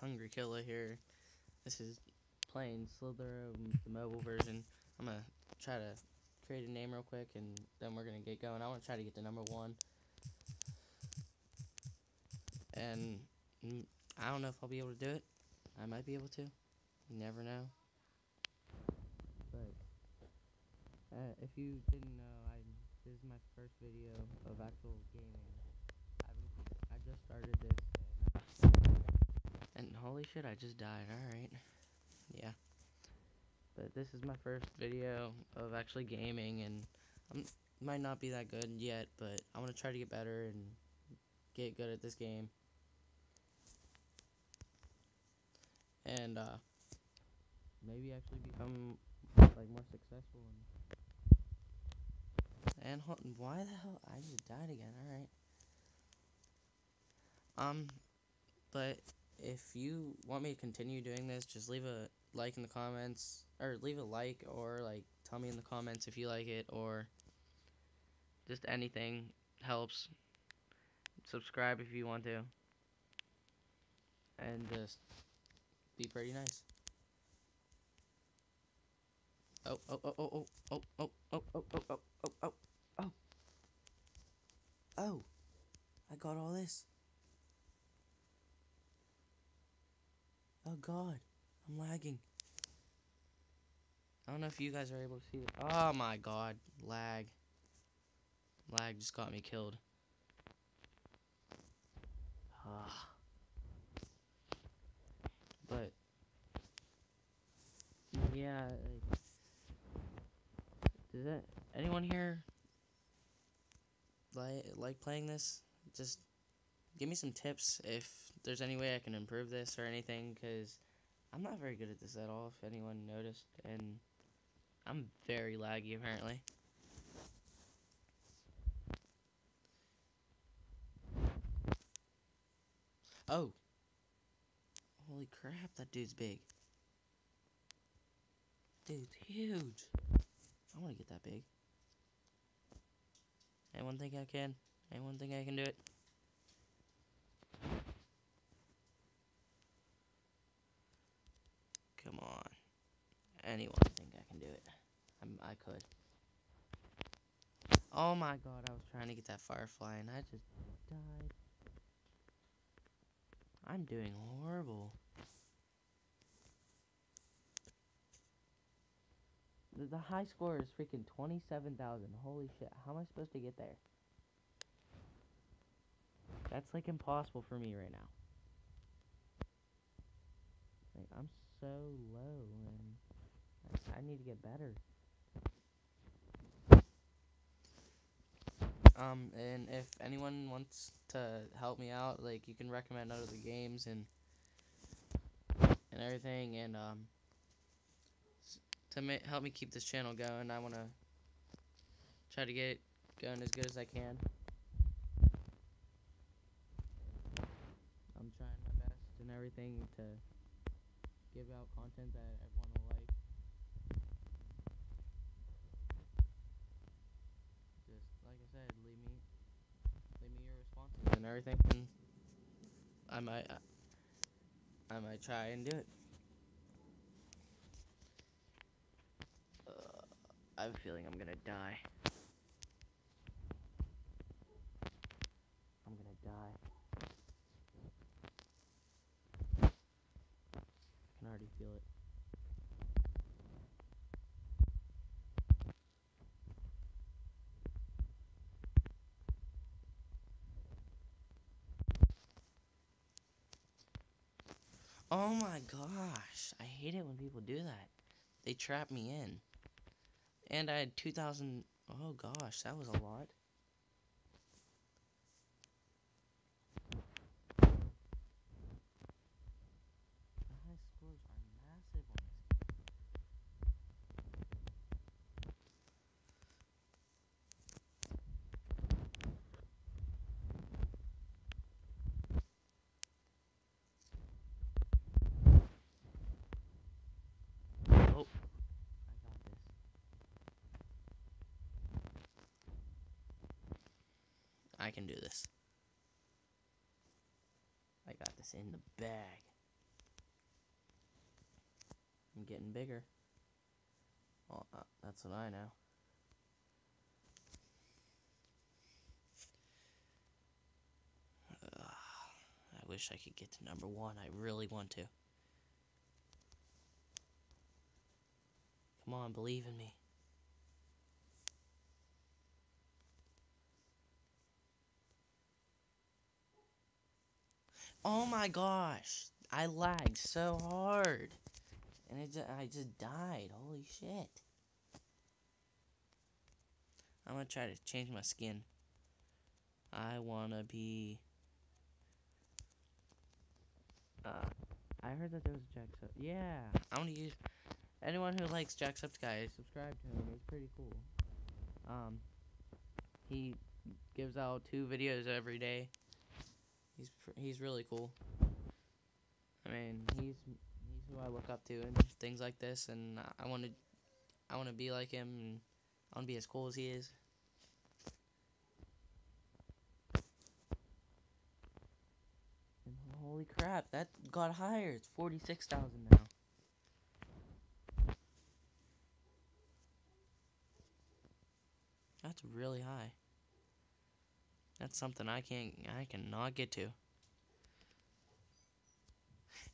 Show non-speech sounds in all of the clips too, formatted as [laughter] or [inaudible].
Hungry Killer here. This is playing Slither, the mobile version. I'm gonna try to create a name real quick, and then we're gonna get going. I want to try to get to number one. And mm, I don't know if I'll be able to do it. I might be able to. You never know. But uh, if you didn't know, I this is my first video of actual gaming. I, I just started this, and, holy shit, I just died. All right, yeah. But this is my first video of actually gaming, and I might not be that good yet, but I want to try to get better and get good at this game. And uh, maybe actually become like more successful and and why the hell? I just died again. All right. Um, but if you want me to continue doing this, just leave a like in the comments, or leave a like, or like tell me in the comments if you like it, or just anything helps. Subscribe if you want to, and just be pretty nice. Oh, oh, oh, oh, oh, oh, oh, oh, oh, oh, oh, oh, oh. Oh, I got all this. Oh god, I'm lagging. I don't know if you guys are able to see it. Oh my god, lag. Lag just got me killed. Ah. But, yeah, like, does that, anyone here like like playing this, just give me some tips if there's any way I can improve this or anything, because I'm not very good at this at all, if anyone noticed, and I'm very laggy, apparently. Oh! Holy crap, that dude's big. Dude's huge. I want to get that big. Anyone think I can? Anyone think I can do it? Come on. Anyone think I can do it? I'm, I could. Oh my god, I was trying to get that firefly and I just died. I'm doing horrible. The, the high score is freaking 27,000. Holy shit. How am I supposed to get there? That's like impossible for me right now. Like, I'm so low and I, need to get better. Um, and if anyone wants to help me out, like, you can recommend other games and and everything, and um, to help me keep this channel going, I want to try to get it going as good as I can. I'm trying my best and everything to give out content that everyone will like. Just like I said, leave me leave me your responses and everything I might uh, I might try and do it. Uh, I have a feeling I'm gonna die. I'm gonna die. I can already feel it. Oh my gosh, I hate it when people do that. They trap me in. And I had 2,000. Oh gosh, that was a lot. I can do this. I got this in the bag. I'm getting bigger. Well, uh, that's what I know. I wish I could get to number one. I really want to. Come on, believe in me. Oh my gosh. I lagged so hard. And it just, I just died. Holy shit. I'm gonna try to change my skin. I wanna be. Uh, I heard that there was a Jacksep. Yeah, I wanna use. Anyone who likes Jacksepticeye, subscribe to him. He's pretty cool. Um, he gives out two videos every day. He's he's really cool. I mean, he's he's who I look up to and things like this, and I want to I want to be like him, and I want to be as cool as he is. And holy crap, that got higher. It's forty six thousand now. That's really high. That's something I can't I cannot get to.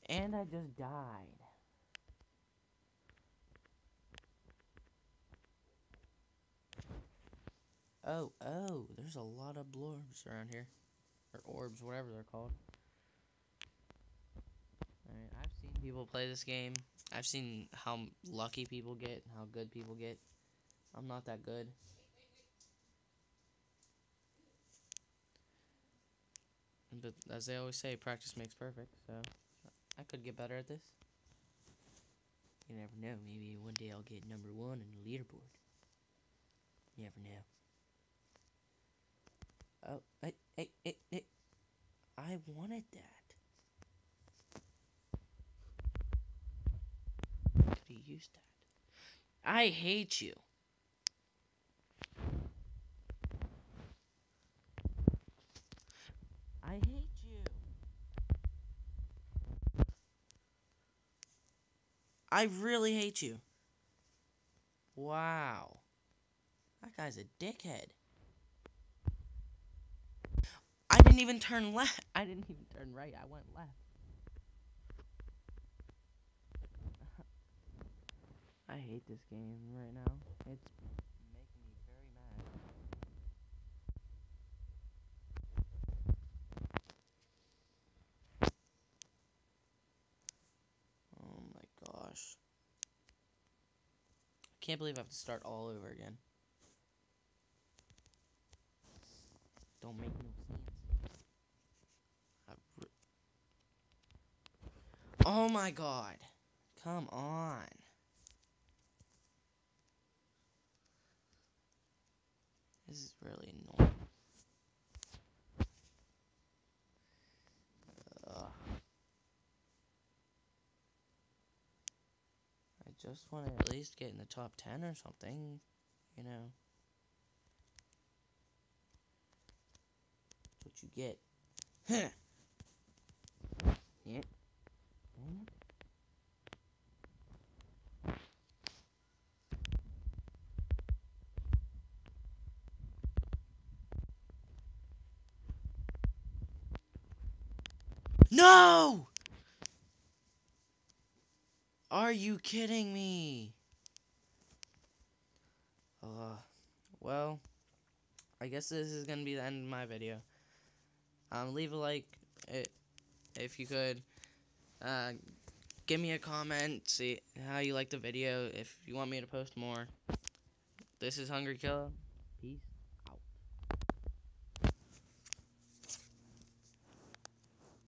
And I just died. Oh, oh, there's a lot of blorbs around here. Or orbs, whatever they're called. Alright, I've seen people play this game. I've seen how lucky people get, how good people get. I'm not that good. But as they always say, practice makes perfect, so I could get better at this. You never know, maybe one day I'll get number one in the leaderboard. You never know. Oh, hey, hey, hey, hey. I wanted that. Could have used that. I hate you. I hate you. I really hate you. Wow. That guy's a dickhead. I didn't even turn left. [laughs] I didn't even turn right. I went left. [laughs] I hate this game right now. It's making me very mad. Oh my gosh. I can't believe I have to start all over again. Don't make no sense. Oh my god. Come on. This is really annoying. Just want to at least get in the top 10 or something, you know. That's what you get. Huh. Yep. Mm-hmm. No! Are you kidding me? Uh, well, I guess this is gonna be the end of my video. Um, leave a like if you could. Uh, give me a comment, see how you like the video, if you want me to post more. This is Hungry Killer. Peace.